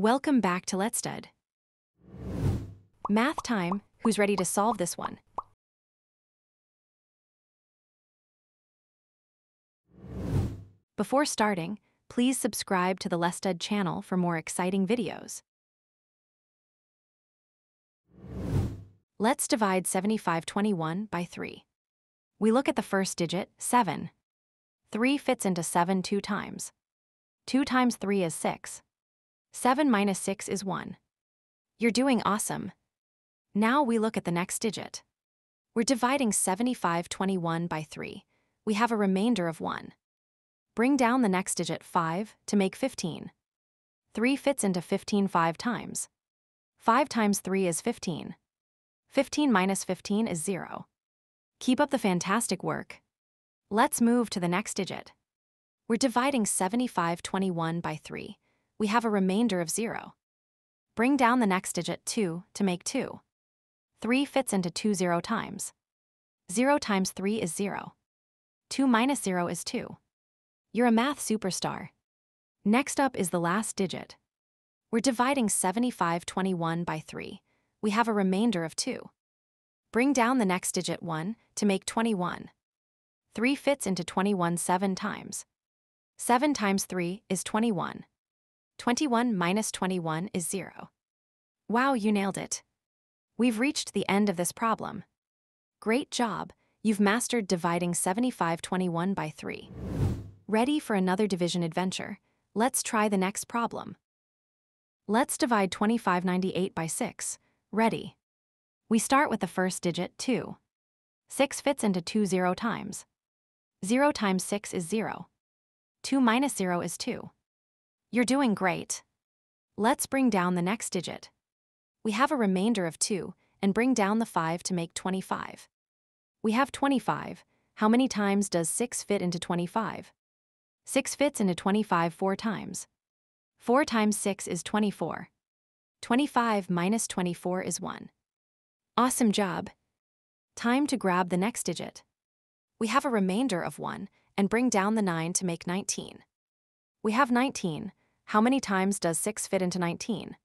Welcome back to Letstud. Math time, who's ready to solve this one? Before starting, please subscribe to the Let's Lestud channel for more exciting videos. Let's divide 7521 by 3. We look at the first digit, 7. 3 fits into 7 two times. 2 times 3 is 6. 7 minus 6 is 1. You're doing awesome. Now we look at the next digit. We're dividing 7521 by 3. We have a remainder of 1. Bring down the next digit 5 to make 15. 3 fits into 15 five times. 5 times 3 is 15. 15 minus 15 is 0. Keep up the fantastic work. Let's move to the next digit. We're dividing 7521 by 3. We have a remainder of 0. Bring down the next digit 2 to make 2. 3 fits into 2 0 times. 0 times 3 is 0. 2 minus 0 is 2. You're a math superstar. Next up is the last digit. We're dividing 7521 by 3. We have a remainder of 2. Bring down the next digit 1 to make 21. 3 fits into 21 7 times. 7 times 3 is 21. 21 minus 21 is 0. Wow, you nailed it. We've reached the end of this problem. Great job, you've mastered dividing 7521 by 3. Ready for another division adventure? Let's try the next problem. Let's divide 2598 by 6. Ready. We start with the first digit, 2. 6 fits into 2 0 times. 0 times 6 is 0. 2 minus 0 is 2. You're doing great. Let's bring down the next digit. We have a remainder of 2, and bring down the 5 to make 25. We have 25. How many times does 6 fit into 25? 6 fits into 25 four times. 4 times 6 is 24. 25 minus 24 is 1. Awesome job. Time to grab the next digit. We have a remainder of 1, and bring down the 9 to make 19. We have 19. How many times does 6 fit into 19?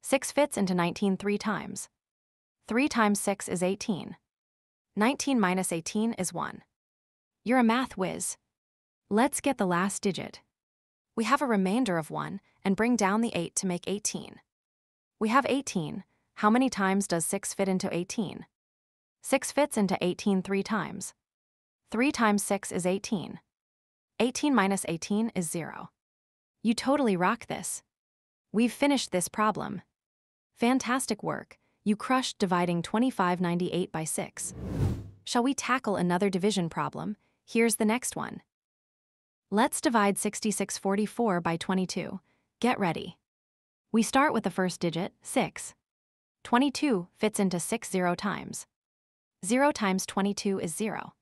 6 fits into 19 three times. 3 times 6 is 18. 19 minus 18 is 1. You're a math whiz. Let's get the last digit. We have a remainder of 1 and bring down the 8 to make 18. We have 18. How many times does 6 fit into 18? 6 fits into 18 three times. 3 times 6 is 18. 18 minus 18 is 0. You totally rock this. We've finished this problem. Fantastic work. You crushed dividing 2598 by 6. Shall we tackle another division problem? Here's the next one. Let's divide 6644 by 22. Get ready. We start with the first digit, 6. 22 fits into 6 0 times. 0 times 22 is 0.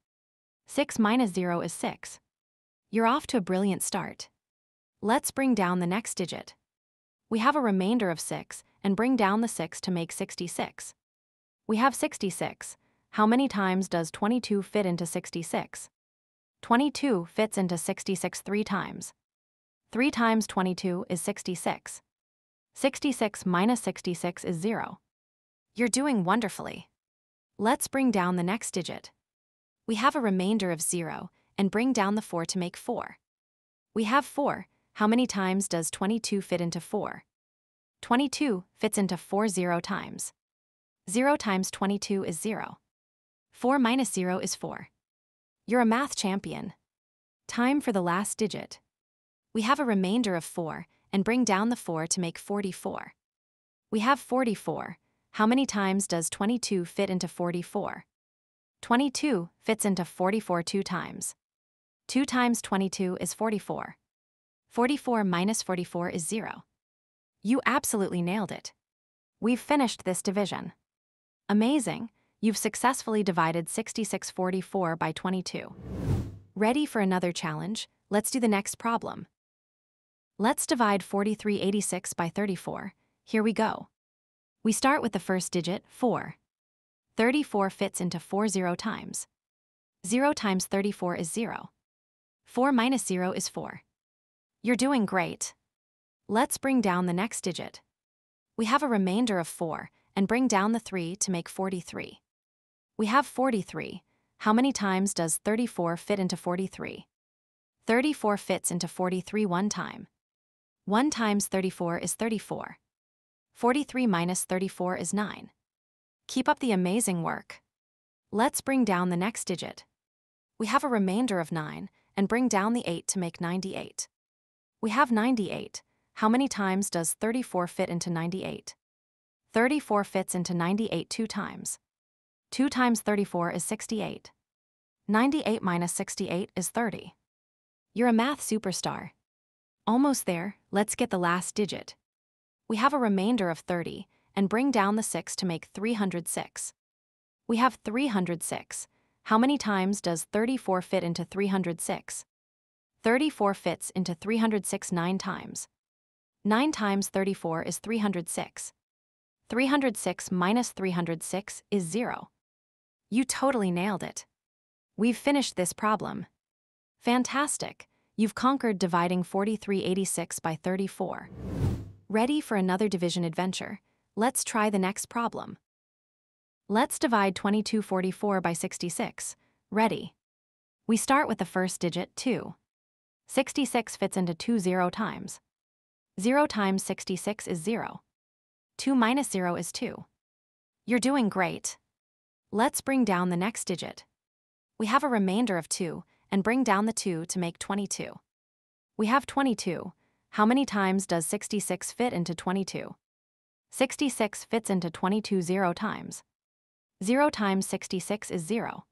6 minus 0 is 6. You're off to a brilliant start. Let's bring down the next digit. We have a remainder of 6, and bring down the 6 to make 66. We have 66. How many times does 22 fit into 66? 22 fits into 66 three times. 3 times 22 is 66. 66 minus 66 is 0. You're doing wonderfully. Let's bring down the next digit. We have a remainder of 0, and bring down the 4 to make 4. We have 4. How many times does 22 fit into 4? 22 fits into 4 0 times. 0 times 22 is 0. 4 minus 0 is 4. You're a math champion. Time for the last digit. We have a remainder of 4, and bring down the 4 to make 44. We have 44. How many times does 22 fit into 44? 22 fits into 44 two times. 2 times 22 is 44. 44 minus 44 is 0. You absolutely nailed it. We've finished this division. Amazing, you've successfully divided 6644 by 22. Ready for another challenge? Let's do the next problem. Let's divide 4386 by 34. Here we go. We start with the first digit, 4. 34 fits into 4 0 times. 0 times 34 is 0. 4 minus 0 is 4. You're doing great. Let's bring down the next digit. We have a remainder of 4, and bring down the 3 to make 43. We have 43. How many times does 34 fit into 43? 34 fits into 43 one time. 1 times 34 is 34. 43 minus 34 is 9. Keep up the amazing work. Let's bring down the next digit. We have a remainder of 9, and bring down the 8 to make 98. We have 98. How many times does 34 fit into 98? 34 fits into 98 two times. 2 times 34 is 68. 98 minus 68 is 30. You're a math superstar. Almost there, let's get the last digit. We have a remainder of 30, and bring down the 6 to make 306. We have 306. How many times does 34 fit into 306? 34 fits into 306 nine times. 9 times 34 is 306. 306 minus 306 is 0. You totally nailed it. We've finished this problem. Fantastic! You've conquered dividing 4386 by 34. Ready for another division adventure? Let's try the next problem. Let's divide 2244 by 66. Ready. We start with the first digit, 2. 66 fits into 2 zero times. 0 times 66 is 0. 2 minus 0 is 2. You're doing great. Let's bring down the next digit. We have a remainder of 2, and bring down the 2 to make 22. We have 22. How many times does 66 fit into 22? 66 fits into 22 zero times. 0 times 66 is 0.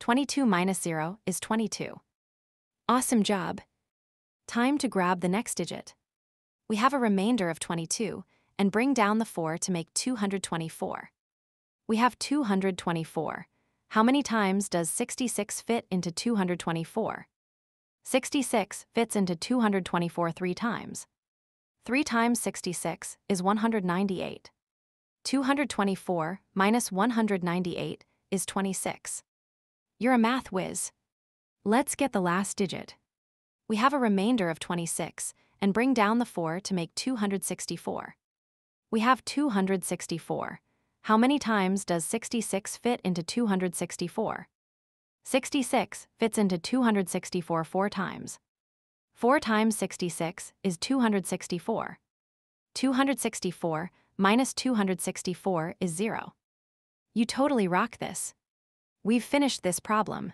22 minus 0 is 22. Awesome job. Time to grab the next digit. We have a remainder of 22, and bring down the 4 to make 224. We have 224. How many times does 66 fit into 224? 66 fits into 224 three times. 3 times 66 is 198. 224 minus 198 is 26. You're a math whiz. Let's get the last digit. We have a remainder of 26, and bring down the 4 to make 264. We have 264. How many times does 66 fit into 264? 66 fits into 264 four times. 4 times 66 is 264. 264 minus 264 is 0. You totally rock this. We've finished this problem.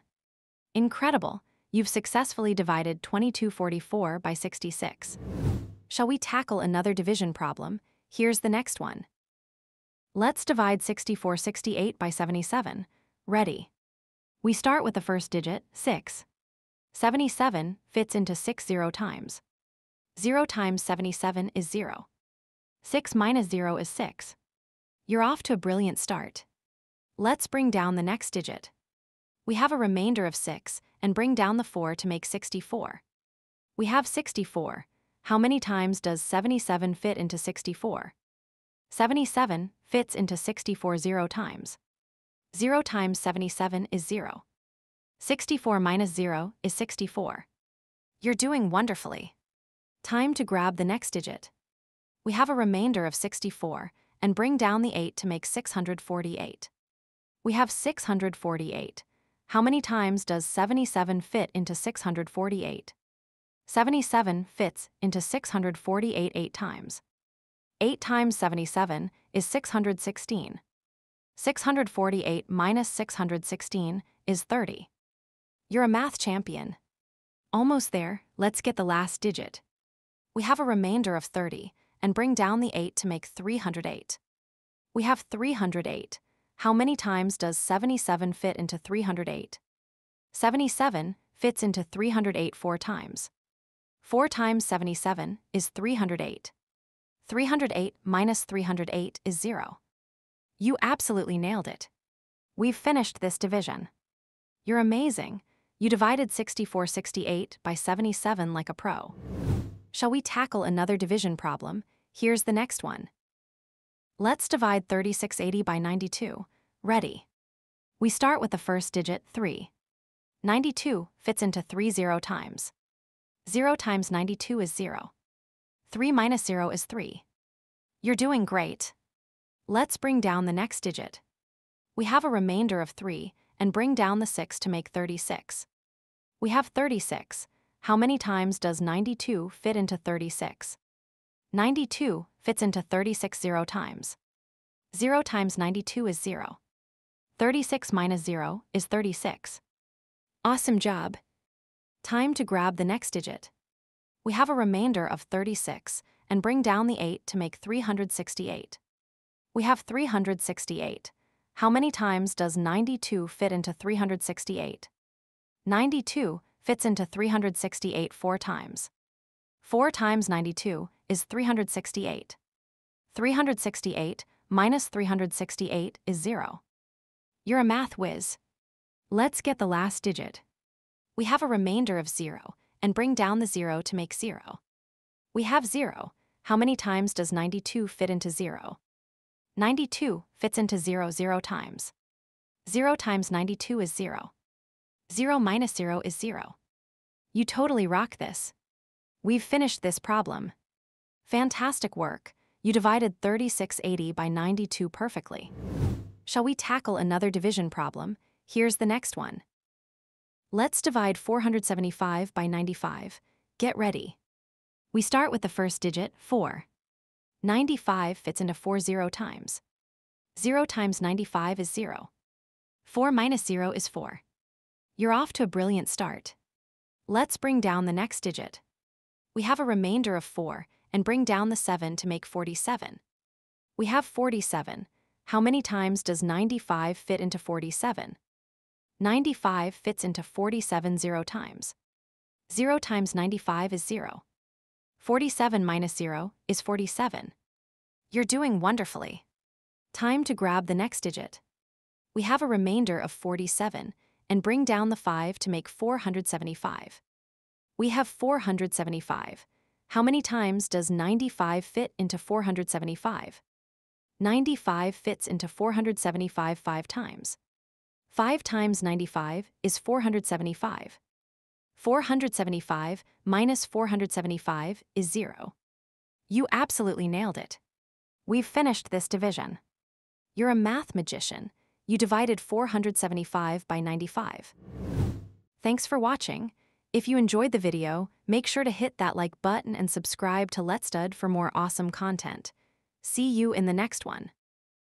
Incredible, you've successfully divided 2244 by 66. Shall we tackle another division problem? Here's the next one. Let's divide 6468 by 77. Ready. We start with the first digit, 6. 77 fits into 6 zero times. 0 times 77 is 0. 6 minus 0 is 6. You're off to a brilliant start. Let's bring down the next digit. We have a remainder of 6, and bring down the 4 to make 64. We have 64. How many times does 77 fit into 64? 77 fits into 64 zero times. 0 times 77 is 0. 64 minus 0 is 64. You're doing wonderfully. Time to grab the next digit. We have a remainder of 64, and bring down the 8 to make 648. We have 648. How many times does 77 fit into 648? 77 fits into 648 8 times. 8 times 77 is 616. 648 minus 616 is 30. You're a math champion. Almost there, let's get the last digit. We have a remainder of 30, and bring down the 8 to make 308. We have 308. How many times does 77 fit into 308? 77 fits into 308 four times. 4 times 77 is 308. 308 minus 308 is 0. You absolutely nailed it. We've finished this division. You're amazing. You divided 6468 by 77 like a pro. Shall we tackle another division problem? Here's the next one. Let's divide 3680 by 92. Ready. We start with the first digit, 3. 92 fits into 3 zero times. 0 times 92 is 0. 3 minus 0 is 3. You're doing great. Let's bring down the next digit. We have a remainder of 3, and bring down the 6 to make 36. We have 36. How many times does 92 fit into 36? 92 fits into 36 zero times. 0 times 92 is 0. 36 minus 0 is 36. Awesome job. Time to grab the next digit. We have a remainder of 36, and bring down the 8 to make 368. We have 368. How many times does 92 fit into 368? 92 fits into 368 four times. 4 times 92 is 368. 368 minus 368 is 0. You're a math whiz. Let's get the last digit. We have a remainder of 0, and bring down the 0 to make 0. We have 0. How many times does 92 fit into 0? 92 fits into 0 0 times. 0 times 92 is 0. 0 minus 0 is 0. You totally rock this. We've finished this problem. Fantastic work. You divided 3680 by 92 perfectly. Shall we tackle another division problem? Here's the next one. Let's divide 475 by 95. Get ready. We start with the first digit, 4. 95 fits into 4 zero times. 0 times 95 is 0. 4 minus 0 is 4. You're off to a brilliant start. Let's bring down the next digit. We have a remainder of 4, and bring down the 7 to make 47. We have 47. How many times does 95 fit into 47? 95 fits into 47 zero times. 0 times 95 is 0. 47 minus 0 is 47. You're doing wonderfully. Time to grab the next digit. We have a remainder of 47, and bring down the 5 to make 475. We have 475. How many times does 95 fit into 475? 95 fits into 475 five times. 5 times 95 is 475. 475 minus 475 is 0. You absolutely nailed it. We've finished this division. You're a math magician. You divided 475 by 95. Thanks for watching. If you enjoyed the video, make sure to hit that like button and subscribe to Letstud for more awesome content. See you in the next one.